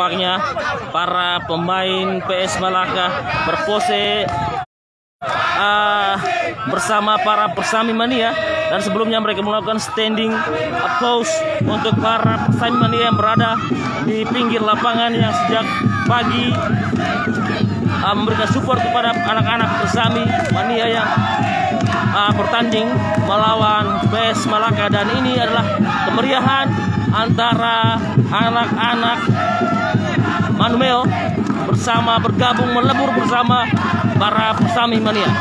Tampaknya para pemain PS Malaka berpose uh, bersama para persami mania. Dan sebelumnya mereka melakukan standing applause untuk para persami mania yang berada di pinggir lapangan yang sejak pagi uh, memberikan support kepada anak-anak persami mania yang uh, bertanding melawan PS Malaka. Dan ini adalah kemeriahan antara anak-anak Manumeo bersama bergabung melebur bersama para pesami mania.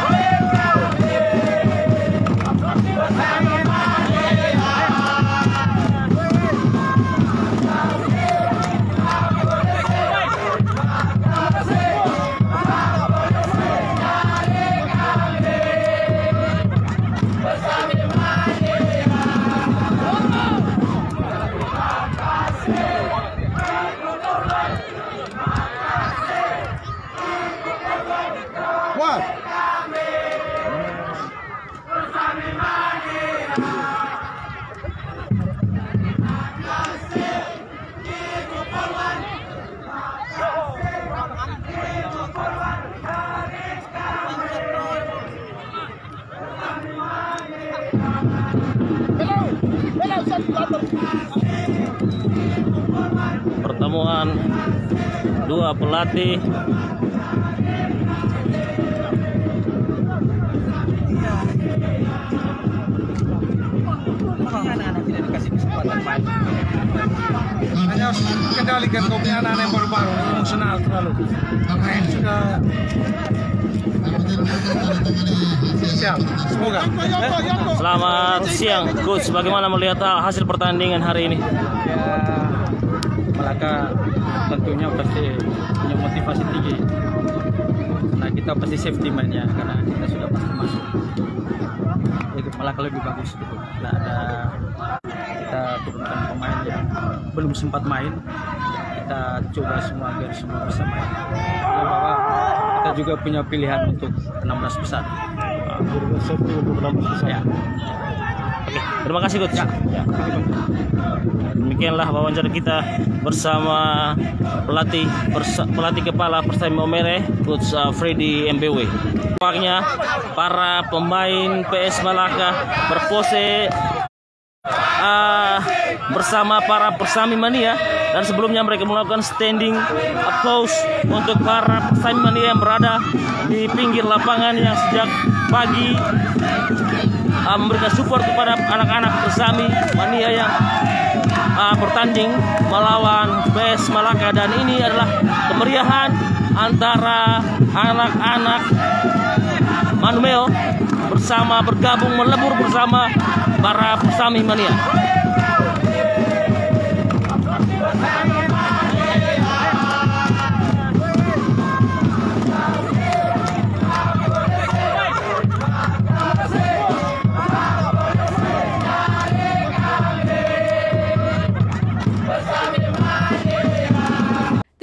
Pertemuan dua pelatih anak-anak tidak dikasih kesempatan main hanya harus kendalikan kau punya anak-anak yang baru-baru emosional terlalu. Main sudah siap. Semoga. Selamat siang, coach. Bagaimana melihat hasil pertandingan hari ini? ya Malaka tentunya pasti punya motivasi tinggi. Nah kita pasti safety mainnya karena kita sudah pasti masuk Malaka lebih bagus gitu. Nah ada kita turunkan pemain yang belum sempat main. Kita coba semua biar semua bisa main. Ya, bahwa kita juga punya pilihan untuk 16 besar. Untuk ya Oke, terima kasih coach. ya, ya. Demikianlah wawancara kita bersama pelatih persa- pelatih kepala Persami Omere, coach uh, Freddy MBW. Tampaknya para pemain PS Malaka berpose uh, bersama para persami mania dan sebelumnya mereka melakukan standing applause untuk para persami mania yang berada di pinggir lapangan yang sejak pagi uh, memberikan support kepada anak-anak persami mania yang uh, bertanding melawan PS Malaka dan ini adalah kemeriahan antara anak-anak Manumeo bersama bergabung melebur bersama para persami mania.